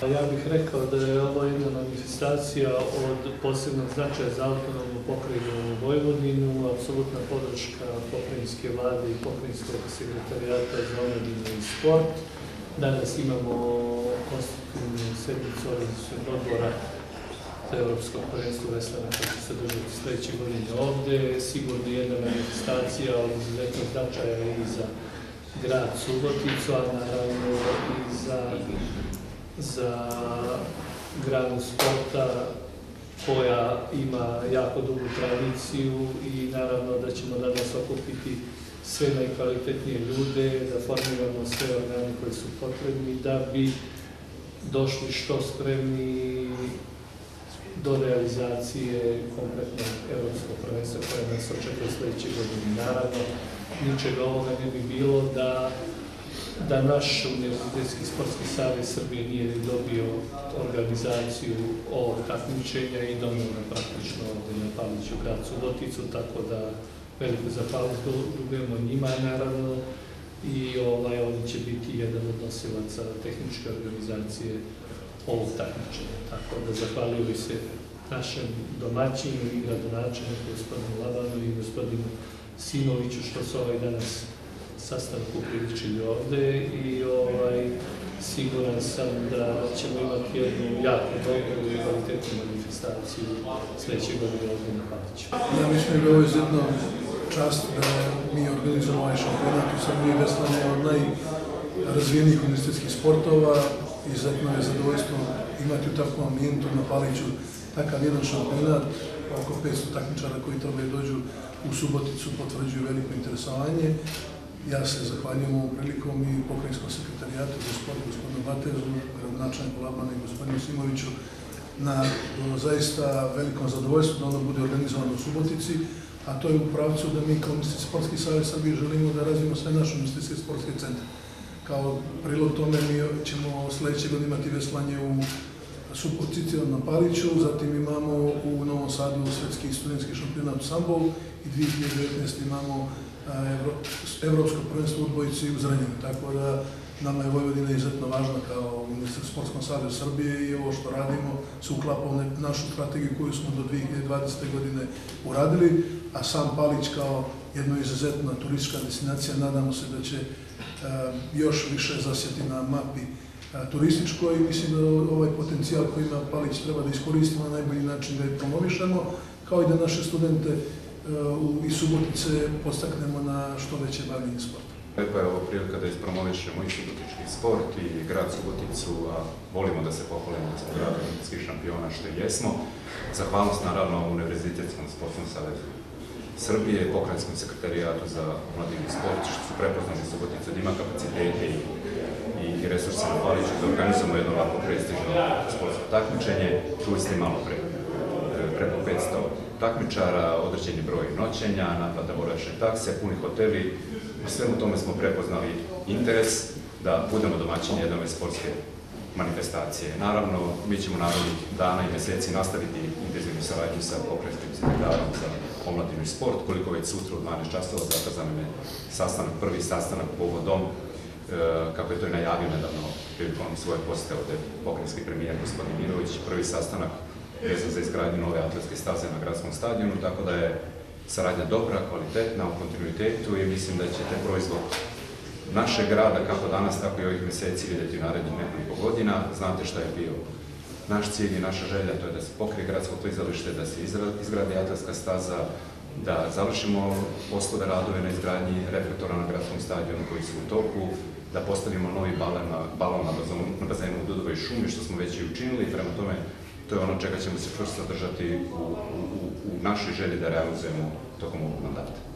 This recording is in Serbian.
Ja bih rekao da je ovo jedna manifestacija od posebnog značaja za autonomnu pokrajinu Vojvodinu, apsolutna podrška pokrajinske vlade i pokrajinskog sekretarijata za omladinu i sport. Danas imamo konstruktivnu sednicu organizacijnog odbora za Evropsko prvenstvo veslana koje će se držati sledeće godine ovde. Sigurno jedna manifestacija od izuzetnog značaja i za grad Suboticu, a naravno i za za granu sporta koja ima jako dugu tradiciju i naravno da ćemo danas okupiti sve najkvalitetnije ljude, da formiramo sve organe koji su potrebni da bi došli što spremni do realizacije kompletnog evropskog prvenstva koje nas očekuje sledeće godine. Naravno, ničega ovoga ne bi bilo da da naš Univerzitetski sportski savez Srbije nije dobio organizaciju ovog takmičenja i donio praktično ovde na Pavliću grad Suboticu, tako da veliku zahvalnost dugujemo njima naravno i ovaj, oni će biti jedan od nosilaca tehničke organizacije ovog takmičenja. Tako da zahvalio se našem domaćinu i gradonačenu, gospodinu Labanu i gospodinu Simoviću što su ovaj danas sastanku priličili ovde i ovaj, siguran sam da ćemo imati jednu jako dobru i kvalitetnu manifestaciju sledeće godine ovde na Paliću. Ja mislim da je ovo izuzetno čast da mi organizujemo ovaj šampionat u Srbiji veslanje od najrazvijenijih univerzitetskih sportova. Izuzetno je zadovoljstvo imati u takvom ambijentu na Paliću takav jedan šampionat, oko 500 takmičara koji tome dođu u Suboticu potvrđuju veliko interesovanje Ja se zahvaljujem ovom prilikom i pokrajinskom sekretarijatu sport gospodinu Batezu, gradonačelniku Labana i gospodinu Simoviću na zaista velikom zadovoljstvu da ono bude organizovano u Subotici, a to je u pravcu da mi kao Unistici Sportski savjez Srbije želimo da razvijemo sve naše unistice sportske centre. Kao prilog tome mi ćemo sledeće godine imati veslanje u Subotici na Paliću, zatim imamo u Novom Sadu svetski studentski šampionat u Sambolu i 2019. imamo evropsko prvenstvo odbojici u Zrenjaninu. Tako da nama je Vojvodina izuzetno važna kao ministar sportskom savjezu Srbije i ovo što radimo se uklapa u našu strategiju koju smo do 2020. godine uradili, a sam Palić kao jedna izuzetna turistička destinacija, nadamo se da će još više zasjeti na mapi turističkoj mislim da ovaj potencijal koji ima Palić treba da iskoristimo na najbolji način da je promovišemo, kao i da naše studente u, i Subotice postaknemo na što veće bavljenje sporta. Lepo je ovo prilika da ispromovišemo i subotički sport i grad Suboticu, a volimo da se pohvalimo da smo grad olimpijskih šampiona što jesmo. Zahvalnost naravno Univerzitetskom sportskom savezu Srbije, pokrajinskom sekretarijatu za mladinu i sport, što su prepoznali Suboticu da ima kapacitete i, i resurse na Paliću da organizujemo jedno ovako prestižno sportsko takmičenje. Čuli ste malo pre, preko 500 takmičara, određeni broj noćenja, naplata boravišne takse, puni hoteli. U svemu tome smo prepoznali interes da budemo domaćini jedne sportske manifestacije. Naravno, mi ćemo naravnih dana i meseci nastaviti intenzivnu saradnju sa pokrajinskim sekretarom za omladinu i sport, koliko već sutra u 12 časova zakazan je sastanak, prvi sastanak povodom e, kako je to i najavio nedavno prilikom svoje posete ovde pokrajinski premijer gospodin Mirović, prvi sastanak vezan za izgradnju nove atletske staze na gradskom stadionu, tako da je saradnja dobra, kvalitetna, u kontinuitetu i mislim da ćete proizvod našeg grada, kako danas, tako i ovih meseci videti u narednih nekoliko godina. Znate šta je bio naš cilj i naša želja, to je da se pokrije gradsko klizalište, da se izgradi atletska staza, da završimo poslove radove na izgradnji reflektora na gradskom stadionu koji su u toku, da postavimo novi balon na, balon na bazenu, u Dudovoj šumi, što smo već i učinili, prema tome to je ono čega ćemo se čvrsto držati u, u, u našoj želji da realizujemo tokom ovog mandata.